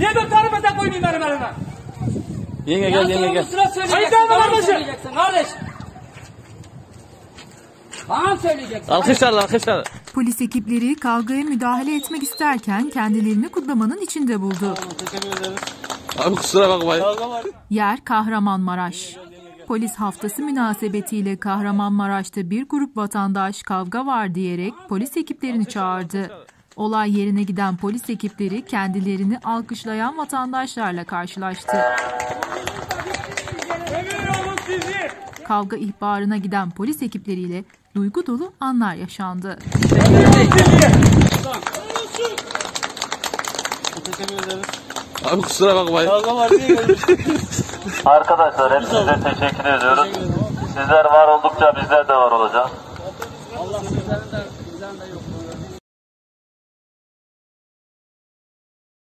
Niye ben tarifete koymayayım benim elime? Yenge gel yenge gel. Sıra söyleyeceksin. Hayır, devam bana kardeşim. kardeş. Bana söyleyeceksin. Alkışlarla alkışlarla. Polis ekipleri kavgaya müdahale etmek isterken kendilerini kutlamanın içinde buldu. Abi kusura bakmayın. Yer Kahramanmaraş. Polis haftası münasebetiyle Kahramanmaraş'ta bir grup vatandaş kavga var diyerek polis ekiplerini çağırdı. Olay yerine giden polis ekipleri kendilerini alkışlayan vatandaşlarla karşılaştı. Kavga ihbarına giden polis ekipleriyle duygu dolu anlar yaşandı. Abi kusura bakmayın. Arkadaşlar hepinize teşekkür ediyoruz. Sizler var oldukça bizler de var olacağız. Allah sizlerin de bizlerin de yok.